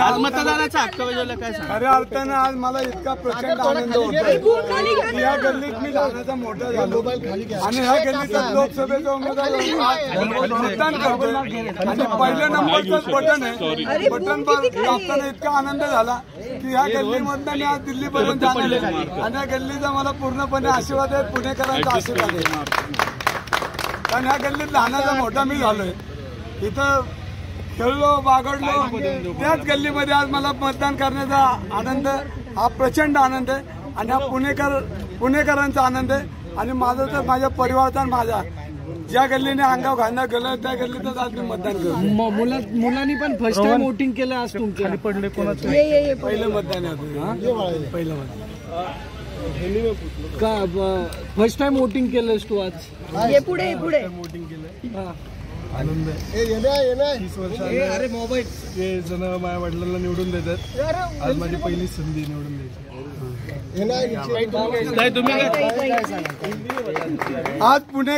आज मतदानाचा हक्क बजावला काय सांग? खऱ्या अर्थानं आज मला इतका प्रचंड आनंद होतो की या गल्लीत मी लहानाचा मोठा झालो. आणि ह्या गल्लीचा लोकसभेचा उमेदवार मतदान करतोय आणि पहिल्या नंबरचंच बटन आहे. बटन दाबताना इतका आनंद झाला की ह्या गल्लीमधनं मी आज दिल्लीपर्यंत जाणार आहे. आणि या गल्लीचा मला पूर्णपणे आशीर्वाद आहे. पुणेकरांचा आशीर्वाद आहे. कारण ह्या गल्लीत लहानाचा मोठा मी झालोय. इथं खेळलो बागडलो. त्याच गल्लीमध्ये आज मला मतदान करण्याचा आनंद हा प्रचंड आनंद आहे. आणि हा पुणेकर पुणेकरांचा आनंद आहे. आणि माझं तर माझ्या परिवाराचा आणि माझा. ज्या गल्लीने अंगाव घालणं गेलं त्या गल्लीतच आज मी मतदान करतो मुलांनी पण फर्स्ट टाइम वोटिंग केलं आज तुमच्या. पडले कोणाचं? पहिलं मतदान आहे. पहिलं मतदान. का फर्स्ट टाइम वोटिंग केलंस तू आज? ये पुढे ये पुढे. आनंद तीस अरे मोबाईल. ते जण माझ्या वडिलांना निवडून देतात. आज माझी पहिली संधी निवडून द्यायची आज पुणे